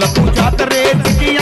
लपू चात रेत की